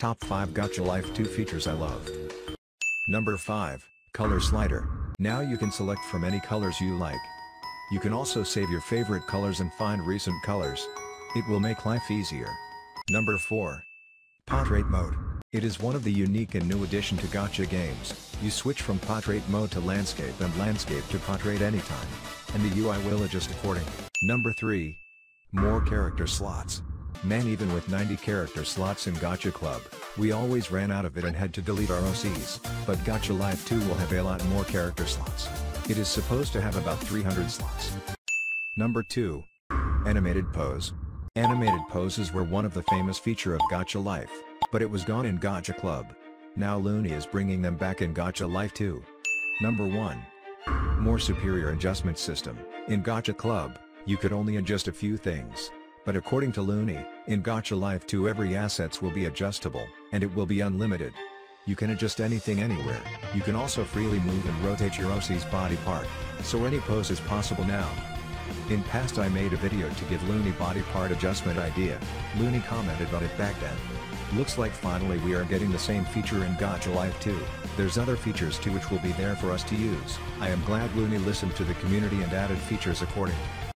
Top 5 Gacha Life 2 features I love. Number 5, Color Slider. Now you can select from any colors you like. You can also save your favorite colors and find recent colors. It will make life easier. Number 4. Portrait Mode. It is one of the unique and new addition to Gacha games. You switch from portrait mode to landscape and landscape to portrait anytime. And the UI will adjust accordingly. Number 3. More character slots. Man even with 90 character slots in Gacha Club, we always ran out of it and had to delete our OCs, but Gacha Life 2 will have a lot more character slots. It is supposed to have about 300 slots. Number 2. Animated Pose. Animated poses were one of the famous feature of Gacha Life, but it was gone in Gacha Club. Now Luni is bringing them back in Gacha Life 2. Number 1. More superior adjustment system. In Gacha Club, you could only adjust a few things. But according to Luni, in Gacha Life 2 every assets will be adjustable, and it will be unlimited. You can adjust anything anywhere, you can also freely move and rotate your OC's body part, so any pose is possible now. In past I made a video to give Luni body part adjustment idea, Luni commented on it back then. Looks like finally we are getting the same feature in Gacha Life 2. There's other features too which will be there for us to use. I am glad Luni listened to the community and added features accordingly.